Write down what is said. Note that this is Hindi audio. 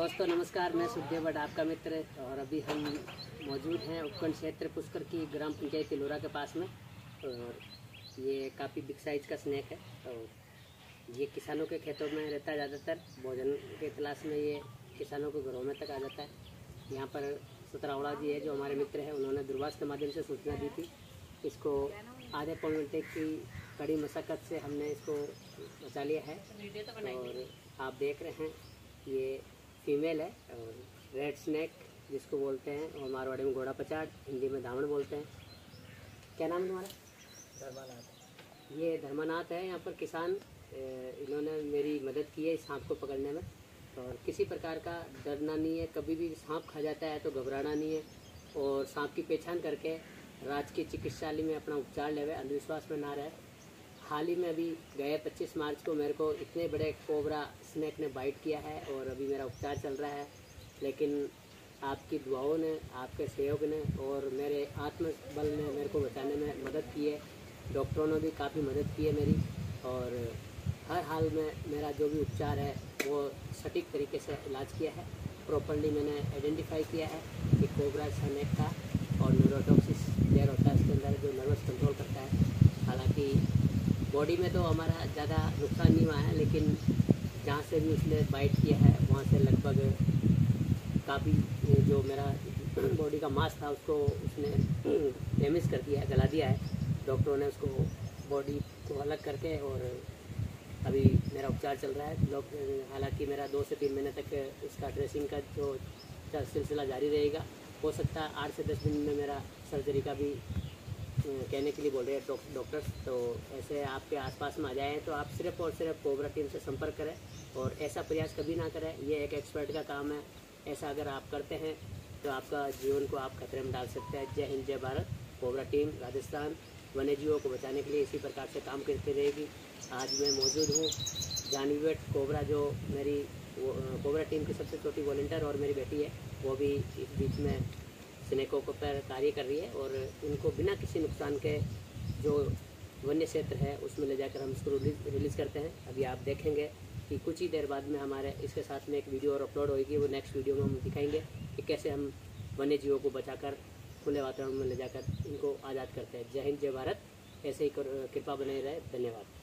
दोस्तों, नमस्कार। मैं सुखदेव भट्ट, आपका मित्र और अभी हम मौजूद हैं उपखंड क्षेत्र पुष्कर की ग्राम पंचायत तिलोरा के पास में। और ये काफ़ी बिग साइज़ का स्नैक है और ये किसानों के खेतों में रहता है ज़्यादातर। भोजन के तलाश में ये किसानों के घरों में तक आ जाता है। यहाँ पर सतरावड़ा जी है, जो हमारे मित्र हैं, उन्होंने दूरभाष के माध्यम से सूचना दी थी। इसको आधे पौन घंटे की कड़ी मशक्क़त से हमने इसको बचा लिया है। और आप देख रहे हैं, ये फीमेल है और रेड स्नैक जिसको बोलते हैं और मारवाड़ी में घोड़ा पचाड़ हिंदी में धामण बोलते हैं। क्या नाम है तुम्हारा? धर्मानाथ। ये धर्मानाथ है यहाँ पर किसान इन्होंने मेरी मदद की है इस सांप को पकड़ने में। और किसी प्रकार का डरना नहीं है कभी भी सांप खा जाता है तो घबराना नहीं है और सांप की पहचान करके राजकीय चिकित्सालय में अपना उपचार लेवे अंधविश्वास में ना रहे। हाल ही में अभी गए 25 मार्च को मेरे को इतने बड़े कोबरा स्नैक ने बाइट किया है और अभी मेरा उपचार चल रहा है। लेकिन आपकी दुआओं ने, आपके सहयोग ने और मेरे आत्मबल ने मेरे को बचाने में मदद की है। डॉक्टरों ने भी काफ़ी मदद की है मेरी और हर हाल में मेरा जो भी उपचार है, वो सटीक तरीके से इलाज किया है। प्रॉपरली मैंने आइडेंटिफाई किया है कि कोबरा स्नैक का और न्यूरोटॉक्सिस जहर होता है, इसके अंदर जो नर्वस कंट्रोल करता है। हालाँकि बॉडी में तो हमारा ज़्यादा नुकसान नहीं हुआ है, लेकिन जहाँ से भी उसने बाइट किया है, वहाँ से लगभग काफ़ी जो मेरा बॉडी का मांस था, उसको उसने डैमेज कर दिया है, गला दिया है। डॉक्टरों ने उसको बॉडी को अलग करके और अभी मेरा उपचार चल रहा है। लोग हालाँकि मेरा दो से तीन महीने तक इसका ड्रेसिंग का जो सिलसिला जारी रहेगा। हो सकता है आठ से दस दिन में मेरा सर्जरी का भी कहने के लिए बोल रहे हैं डॉक- डॉक्टर्स तो ऐसे आपके आसपास में आ जाए तो आप सिर्फ़ और सिर्फ़ कोबरा टीम से संपर्क करें और ऐसा प्रयास कभी ना करें। ये एक एक्सपर्ट का काम है। ऐसा अगर आप करते हैं तो आपका जीवन को आप खतरे में डाल सकते हैं। जय हिंद, जय भारत। Cobra team, Rajasthan. वन्य जीवों को बचाने के लिए इसी प्रकार से काम करती रहेगी। आज मैं मौजूद हूँ जानवी कोबरा, जो मेरी कोबरा टीम की सबसे छोटी वॉल्टियर और मेरी बेटी है। वो भी इस बीच में स्नेकों को पर कार्य कर रही है और उनको बिना किसी नुकसान के जो वन्य क्षेत्र है, उसमें ले जाकर हम इसको रिलीज़ करते हैं। अभी आप देखेंगे कि कुछ ही देर बाद में हमारे, इसके साथ में एक वीडियो और अपलोड होगी वो नेक्स्ट वीडियो में हम दिखाएँगे कि कैसे हम वन्य जीवों को बचाकर, खुले वातावरण में ले जाकर इनको आज़ाद करते हैं। जय हिंद, जय भारत। ऐसे ही कृपा बने रहे। धन्यवाद।